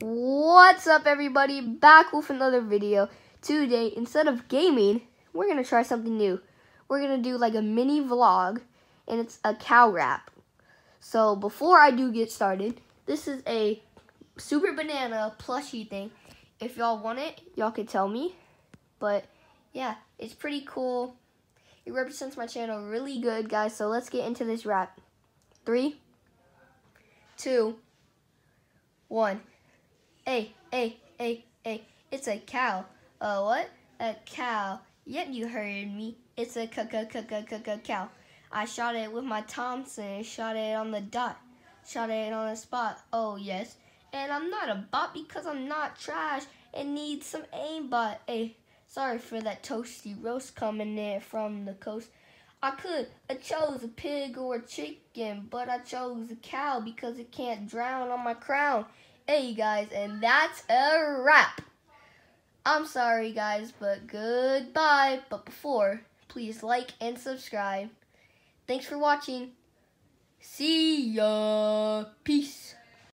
What's up everybody? Back with another video. Today, instead of gaming, we're to try something new. We're to do like a mini vlog and it's a cow rap. So before I do get started, this is a super banana plushie thing. If y'all want it, y'all can tell me. But yeah, it's pretty cool. It represents my channel really good, guys. So let's get into this rap. Three, two, one. A, A, A, A. it's a cow. Uh, what? A cow. Yep, you heard me. It's a c c c c c cow. I shot it with my Thompson, shot it on the dot, shot it on the spot. Oh, yes. And I'm not a bot because I'm not trash and need some aimbot. Hey, sorry for that toasty roast coming in from the coast. I could have chose a pig or a chicken, but I chose a cow because it can't drown on my crown. Hey guys, and that's a wrap. I'm sorry guys, but goodbye. But before, please like and subscribe. Thanks for watching. See ya. Peace.